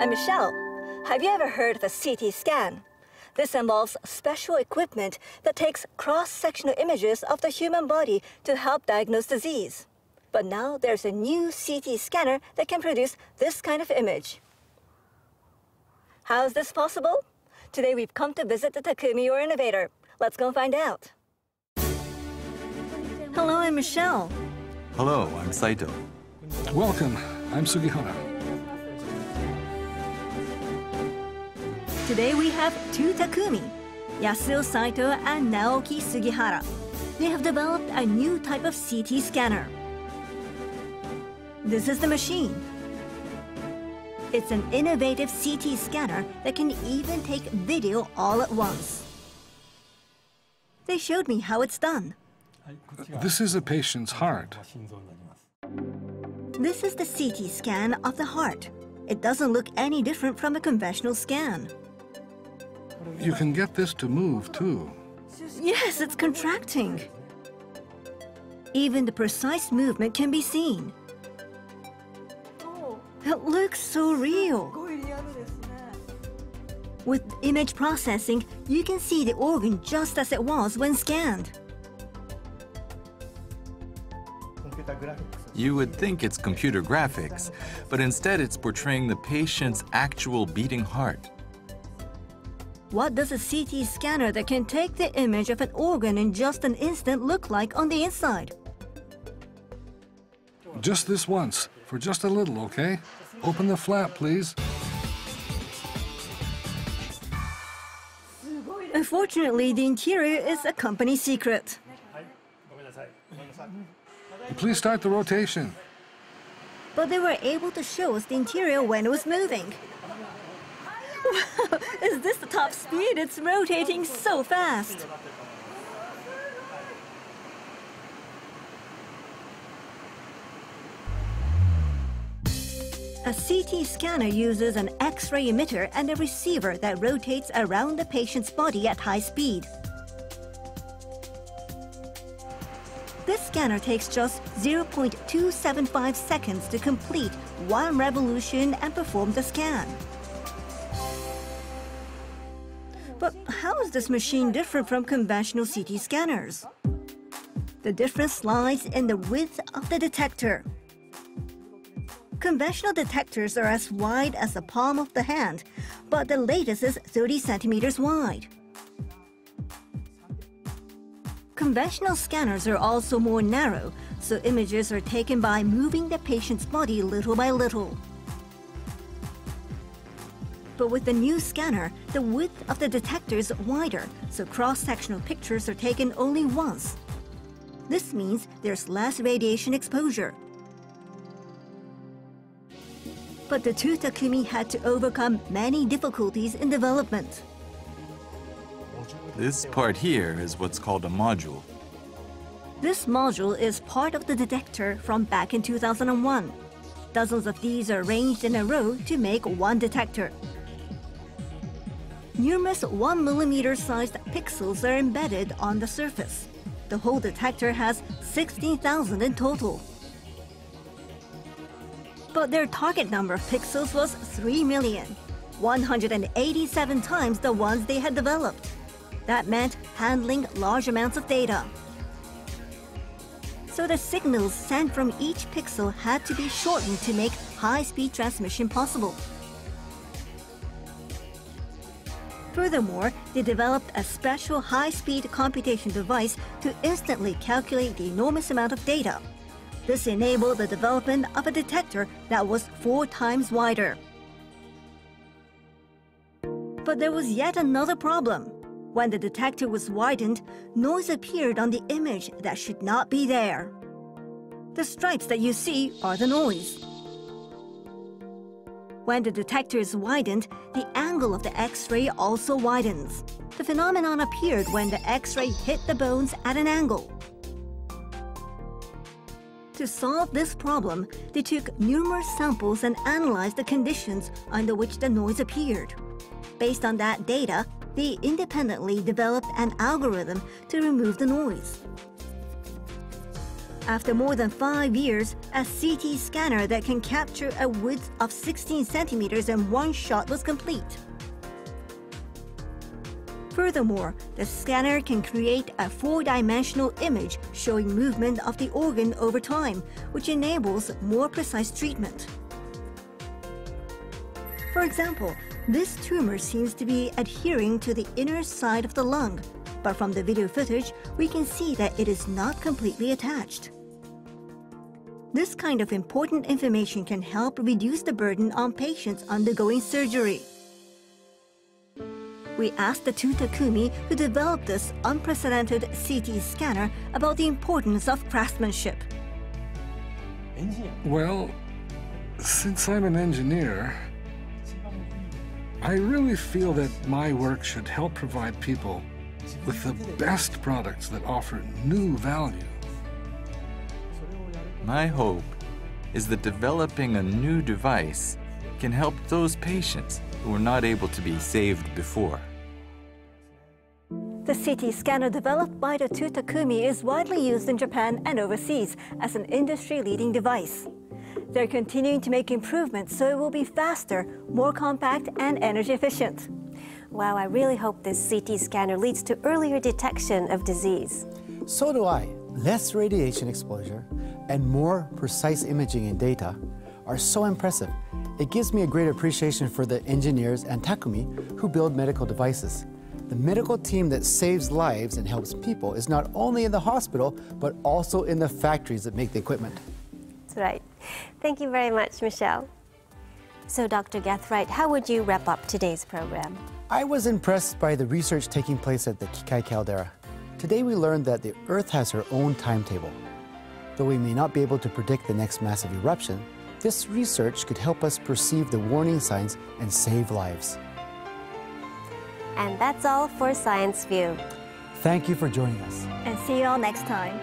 I'm Michelle. Have you ever heard of a CT scan? This involves special equipment that takes cross-sectional images of the human body to help diagnose disease. But now there's a new CT scanner that can produce this kind of image. How is this possible? Today we've come to visit the Takumi Your Innovator. Let's go find out. Hello, I'm Michelle. Hello, I'm Saito. Welcome. I'm Sugihara. Today we have two Takumi, Yasuo Saito and Naoki Sugihara. They have developed a new type of CT scanner. This is the machine. It's an innovative CT scanner that can even take video all at once. They showed me how it's done. This is a patient's heart. This is the CT scan of the heart. It doesn't look any different from a conventional scan. You can get this to move too. Yes, it's contracting. Even the precise movement can be seen. It looks so real. With image processing, you can see the organ just as it was when scanned. You would think it's computer graphics, but instead it's portraying the patient's actual beating heart. What does a CT scanner that can take the image of an organ in just an instant look like on the inside? Just this once, for just a little, okay? Open the flap, please. Unfortunately, the interior is a company secret. Please start the rotation. But they were able to show us the interior when it was moving. Is this the top speed? It's rotating so fast. A CT scanner uses an X-ray emitter and a receiver that rotates around the patient's body at high speed. This scanner takes just 0.275 seconds to complete one revolution and perform the scan. Is this machine different from conventional CT scanners? The difference lies in the width of the detector. Conventional detectors are as wide as the palm of the hand, but the latest is 30 centimeters wide. Conventional scanners are also more narrow, so images are taken by moving the patient's body little by little. But with the new scanner, the width of the detector is wider, so cross-sectional pictures are taken only once. This means there's less radiation exposure. But the two Takumi had to overcome many difficulties in development. This part here is what's called a module. This module is part of the detector from back in 2001. Dozens of these are arranged in a row to make one detector. Numerous 1 millimeter sized pixels are embedded on the surface. The whole detector has 16,000 in total. But their target number of pixels was 3 million, 187 times the ones they had developed. That meant handling large amounts of data. So the signals sent from each pixel had to be shortened to make high-speed transmission possible. Furthermore, they developed a special high-speed computation device to instantly calculate the enormous amount of data. This enabled the development of a detector that was four times wider. But there was yet another problem. When the detector was widened, noise appeared on the image that should not be there. The stripes that you see are the noise. When the detector is widened, the angle of the X-ray also widens. The phenomenon appeared when the X-ray hit the bones at an angle. To solve this problem, they took numerous samples and analyzed the conditions under which the noise appeared. Based on that data, they independently developed an algorithm to remove the noise. After more than five years, a CT scanner that can capture a width of 16 centimeters in one shot was complete. Furthermore, the scanner can create a four-dimensional image showing movement of the organ over time, which enables more precise treatment. For example, this tumor seems to be adhering to the inner side of the lung, but from the video footage, we can see that it is not completely attached. This kind of important information can help reduce the burden on patients undergoing surgery. We asked the two Takumi who developed this unprecedented CT scanner about the importance of craftsmanship. Well, since I'm an engineer, I really feel that my work should help provide people with the best products that offer new value. My hope is that developing a new device can help those patients who were not able to be saved before. The CT scanner developed by the two Takumi is widely used in Japan and overseas as an industry-leading device. They're continuing to make improvements so it will be faster, more compact, and energy efficient. Wow, I really hope this CT scanner leads to earlier detection of disease. So do I. Less radiation exposure and more precise imaging and data are so impressive. It gives me a great appreciation for the engineers and Takumi who build medical devices. The medical team that saves lives and helps people is not only in the hospital, but also in the factories that make the equipment. That's right. Thank you very much, Michelle. So, Dr. Gathright, how would you wrap up today's program? I was impressed by the research taking place at the Kikai caldera. Today we learned that the Earth has her own timetable. Though we may not be able to predict the next massive eruption, this research could help us perceive the warning signs and save lives. And that's all for Science View. Thank you for joining us. And see you all next time.